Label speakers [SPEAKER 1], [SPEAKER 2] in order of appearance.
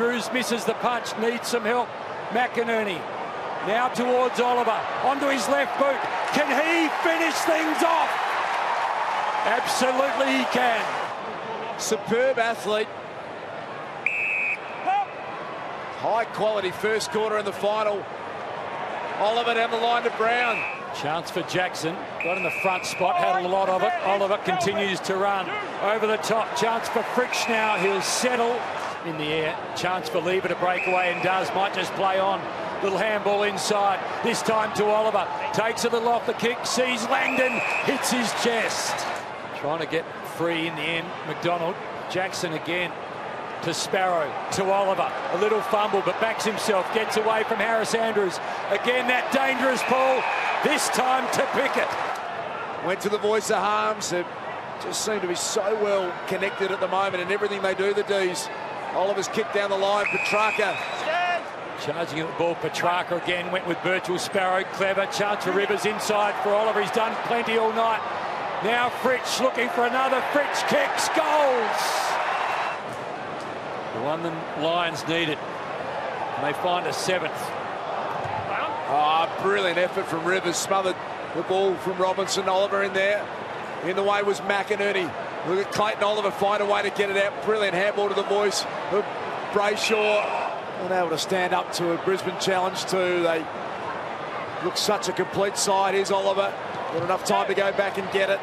[SPEAKER 1] Rivers misses the punch, needs some help. McInerney now towards Oliver, onto his left boot. Can he finish things off? Absolutely he can.
[SPEAKER 2] Superb athlete. High quality first quarter in the final. Oliver down the line to Brown.
[SPEAKER 1] Chance for Jackson. Got in the front spot, had a lot of it. Oliver continues to run over the top. Chance for Fritsch now. He'll settle in the air. Chance for Lever to break away and does. Might just play on. Little handball inside. This time to Oliver. Takes a little off the kick. Sees Langdon. Hits his chest. Trying to get free in the end. McDonald. Jackson again to Sparrow, to Oliver. A little fumble, but backs himself, gets away from Harris Andrews. Again, that dangerous ball, this time to Pickett.
[SPEAKER 2] Went to the voice of Harmes. They just seem to be so well connected at the moment and everything they do, the Dees. Oliver's kicked down the line, Petracca.
[SPEAKER 1] Charging at the ball, Petracca again went with Birchall Sparrow. Clever chance for Rivers inside for Oliver. He's done plenty all night. Now Fritsch looking for another. Fritsch kicks, goals. The one the Lions needed. And they find a seventh.
[SPEAKER 2] Ah, oh, brilliant effort from Rivers. Smothered the ball from Robinson. Oliver in there. In the way was McInerney. Look at Clayton Oliver find a way to get it out. Brilliant handball to the voice. Brayshaw unable to stand up to a Brisbane challenge too. They look such a complete side. Here's Oliver. Got enough time to go back and get it.